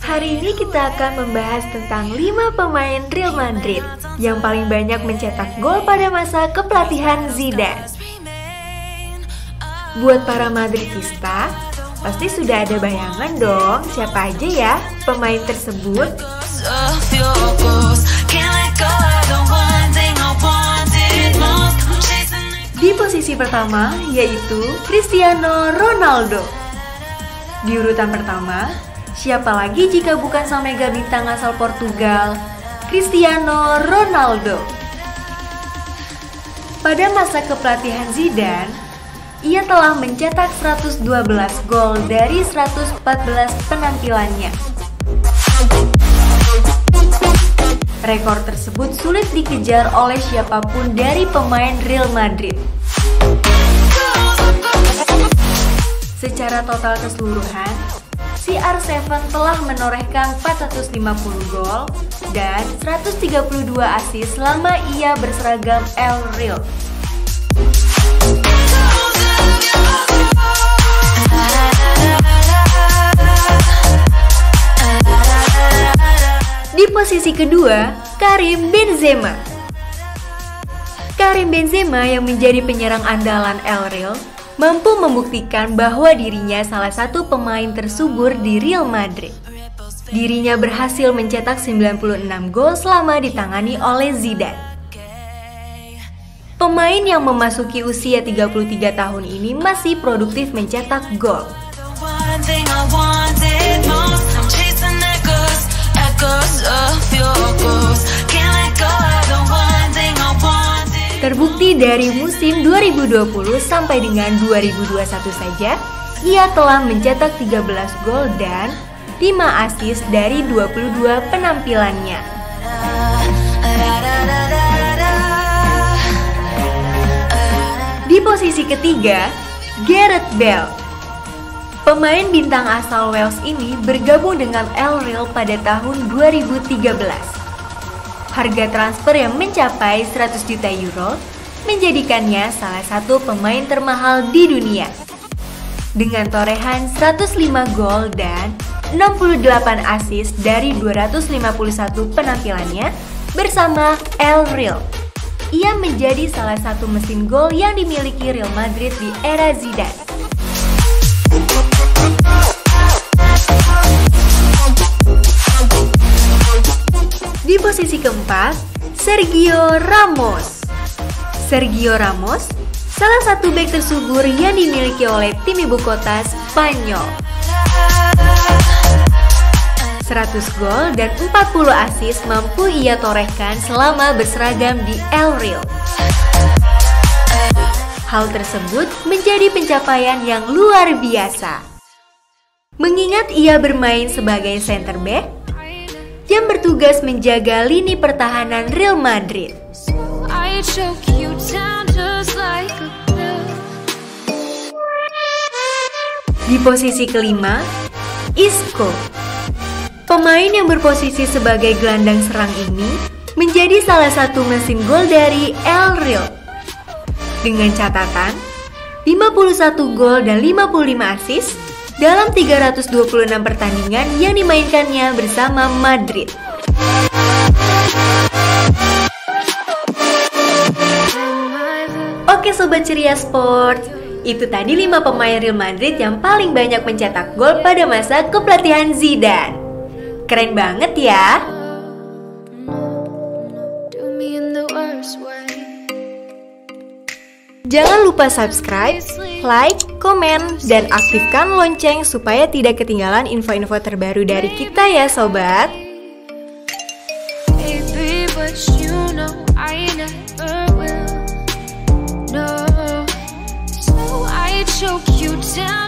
Hari ini kita akan membahas tentang 5 pemain Real Madrid yang paling banyak mencetak gol pada masa kepelatihan Zidane. Buat para Madridista, pasti sudah ada bayangan dong siapa aja ya pemain tersebut. Di posisi pertama yaitu Cristiano Ronaldo. Di urutan pertama, siapa lagi jika bukan sang mega bintang asal Portugal, Cristiano Ronaldo. Pada masa kepelatihan Zidane, ia telah mencetak 112 gol dari 114 penampilannya. Rekor tersebut sulit dikejar oleh siapa pun dari pemain Real Madrid. Secara total keseluruhan, CR7 telah menorehkan 450 gol dan 132 asis selama ia berseragam El Real. Di posisi kedua, Karim Benzema. Karim Benzema yang menjadi penyerang andalan El Real mampu membuktikan bahwa dirinya salah satu pemain tersubur di Real Madrid. Dirinya berhasil mencetak 96 gol selama ditangani oleh Zidane. Pemain yang memasuki usia 33 tahun ini masih produktif mencetak gol. Terbukti dari musim 2020 sampai dengan 2021 saja, ia telah mencetak 13 gol dan 5 assist dari 22 penampilannya. Di posisi ketiga, Gareth Bale. Pemain bintang asal Wales ini bergabung dengan El Real pada tahun 2013. Harga transfer yang mencapai 100 juta euro menjadikannya salah satu pemain termahal di dunia. Dengan torehan 105 gol dan 68 assist dari 251 penampilannya bersama El Real. Ia menjadi salah satu mesin gol yang dimiliki Real Madrid di era Zidane. Sergio Ramos. Sergio Ramos, salah satu bek tersubur yang dimiliki oleh tim ibu kota Spanyol. 100 gol dan 40 assist mampu ia torehkan selama berseragam di El Real. Hal tersebut menjadi pencapaian yang luar biasa. Mengingat ia bermain sebagai center back yang bertugas menjaga lini pertahanan Real Madrid. Di posisi kelima, Isco. Pemain yang berposisi sebagai gelandang serang ini menjadi salah satu mesin gol dari El Real dengan catatan 51 gol dan 55 assist dalam 326 pertandingan yang dimainkannya bersama Madrid. Oke Sobat Ceria Sport, itu tadi 5 pemain Real Madrid yang paling banyak mencetak gol pada masa kepelatihan Zidane. Keren banget ya! Jangan lupa subscribe, like, komen, dan aktifkan lonceng supaya tidak ketinggalan info-info terbaru dari kita ya sobat. choke you down